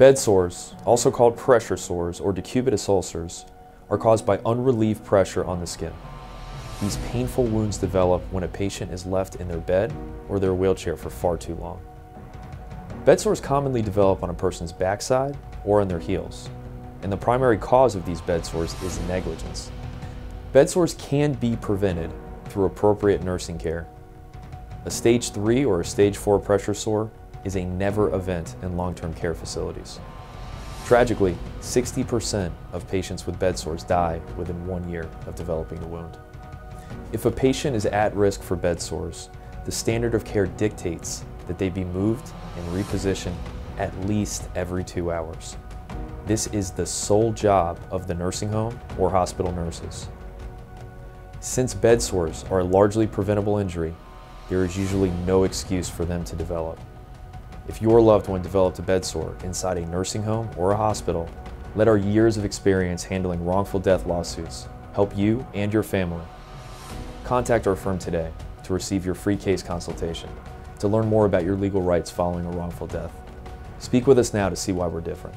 Bed sores, also called pressure sores or decubitus ulcers, are caused by unrelieved pressure on the skin. These painful wounds develop when a patient is left in their bed or their wheelchair for far too long. Bed sores commonly develop on a person's backside or on their heels, and the primary cause of these bed sores is negligence. Bed sores can be prevented through appropriate nursing care. A stage 3 or a stage 4 pressure sore is a never event in long-term care facilities. Tragically, 60% of patients with bed sores die within one year of developing the wound. If a patient is at risk for bed sores, the standard of care dictates that they be moved and repositioned at least every two hours. This is the sole job of the nursing home or hospital nurses. Since bed sores are a largely preventable injury, there is usually no excuse for them to develop. If your loved one developed a bed sore inside a nursing home or a hospital, let our years of experience handling wrongful death lawsuits help you and your family. Contact our firm today to receive your free case consultation to learn more about your legal rights following a wrongful death. Speak with us now to see why we're different.